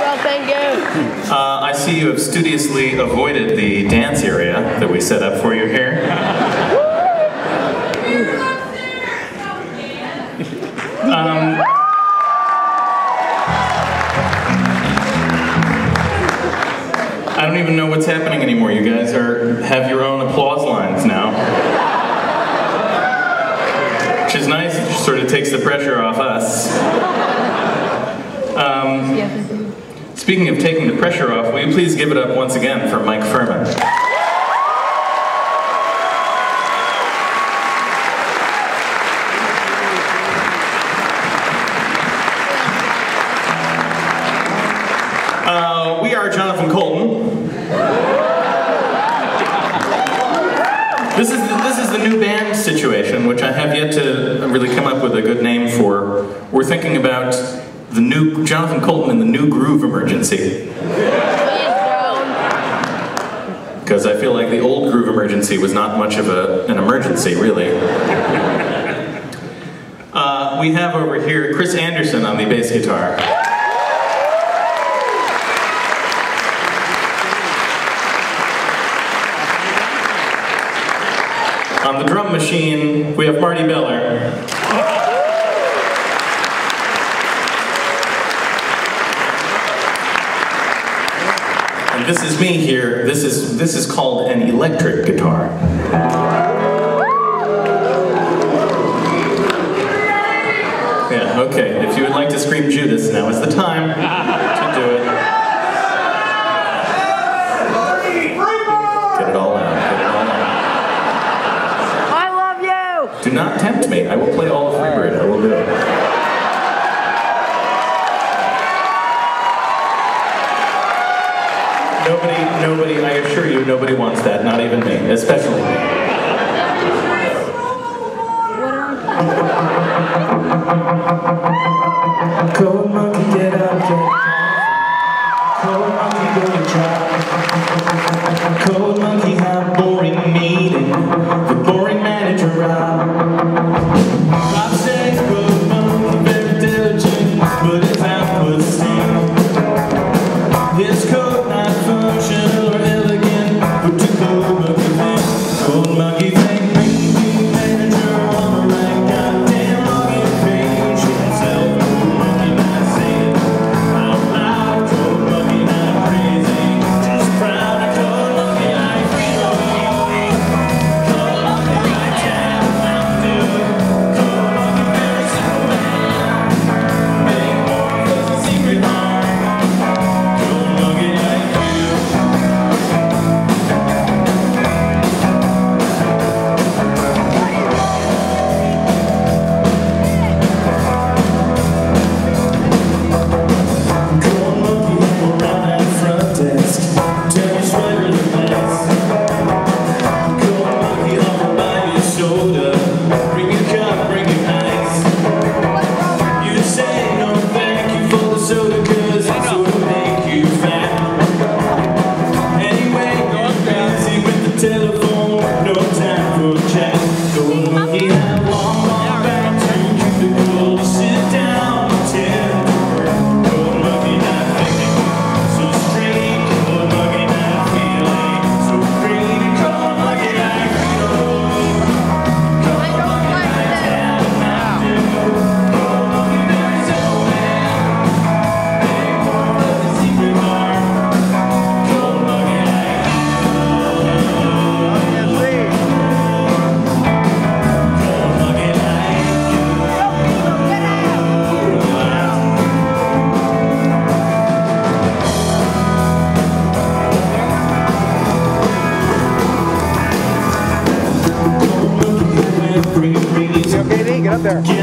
well, thank you. Uh, I see you have studiously avoided the dance area that we set up for you here. Um, I don't even know what's happening anymore. You guys are have your own applause lines now. Which is nice. It just sort of takes the pressure off us. Um, speaking of taking the pressure off, will you please give it up once again for Mike Phirman? Uh, we are Jonathan Coulton. This is this is the new band situation, which I have yet to really come up with a good name for. We're thinking about the new Jonathan Coulton and the new Groove Emergency. Because I feel like the old Groove Emergency was not much of a, an emergency, really. Uh, we have over here Chris Anderson on the bass guitar. On the drum machine, we have Marty Beller. This is me here. This is this is called an electric guitar. Yeah, okay. If you would like to scream Judas, now is the time to do it. Get it all out. Get it all out. I love you. Do not tempt me. I will play all of Freebird. I will do it. Nobody, nobody, I assure you, nobody wants that. Not even me. Especially me. Code monkey, get up, get Code monkey, go to try. there.